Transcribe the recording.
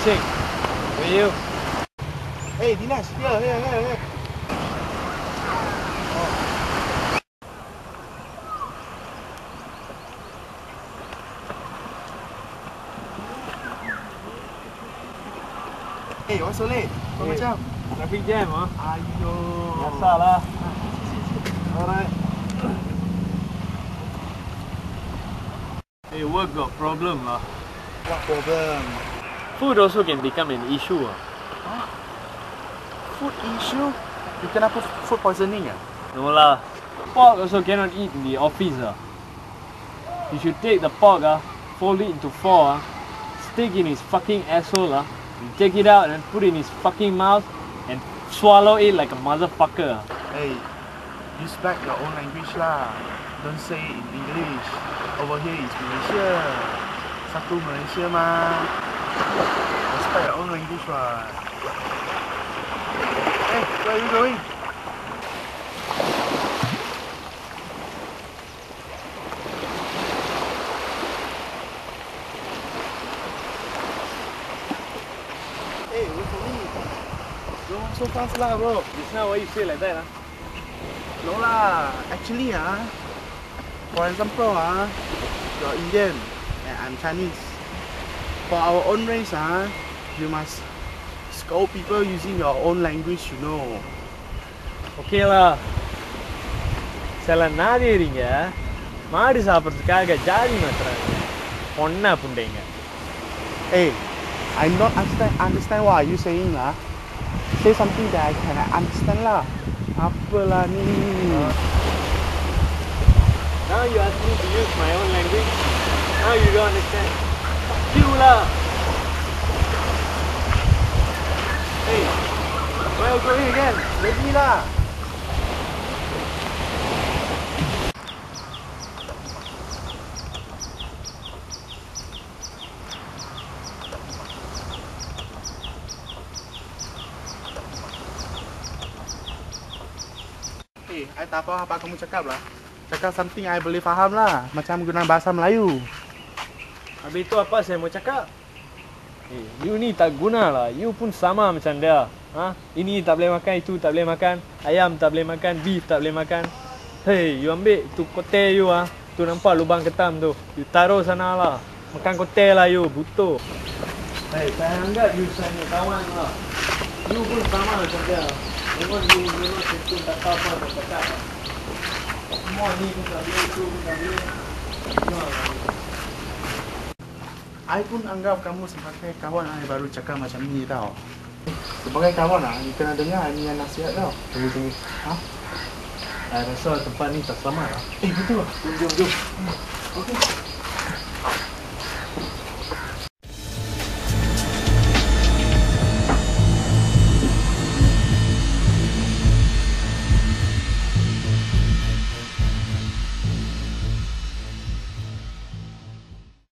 bising. Where you? Hey, Dinas, here, here, here, here. Hey, what's so late? Kau Hey. macam? Traffic jam ah. Ayo. Biasalah. Alright. Hey, work got problem lah. What problem? Food also can become an issue ah. Food issue? You cannot put food poisoning ah? No lah. Pork also cannot eat in the office ah. You should take the pork ah, fold it into four ah, stick in his fucking asshole ah, and take it out and put it in his fucking mouth and swallow it like a motherfucker. ah. Hey, use back your own language lah. Don't say it in English. Over here is Malaysia. Satu Malaysia mah. Respect your own language what. Hey, where are you going? Hey, for me. Don't walk so fast lah, bro. Just now why you say like that ah? No lah, actually ah, for example ah, you're Indian and I'm Chinese For our own race ah, you must scold people using your own language, you know. ஓகேலா சில நாதியறிங்க மாடு சாப்பிட்றதுக்காக ஜாதி மாத்துறாங்க பொண்ணா புண்டைங்க Hey, I don't understand understand what are you saying lah. Say something that I can understand lah. Apa lah ni? Now you ask me to use my own language Now you don't understand You lah Hey, where you going again? Ready lah. Eh, I tak faham apa kamu cakap lah. Cakap something I boleh faham lah. Macam guna bahasa Melayu. Habis tu apa saya mau cakap? Eh, you ni tak guna lah. You pun sama macam dia. Ha? Ini tak boleh makan, itu tak boleh makan. Ayam tak boleh makan, beef tak boleh makan. Hey, you ambil tu kotel you ah. Tu nampak lubang ketam tu. You taruh sana lah. Makan kotel lah you, butuh. Hey, saya anggap you saya kawan lah. You pun sama macam dia. Memang you memang sentuh tak tahu apa nak cakap. Semua ni pun tak boleh, tu pun tak boleh. Semua I pun anggap kamu sebagai kawan I baru cakap macam ni tau. Sebagai kawan lah, you kena dengar I punya nasihat tau. Tunggu, tunggu. Ha? Saya rasa tempat ni tak sama lah. Eh, betul lah. Jom, jom, jom. Okay.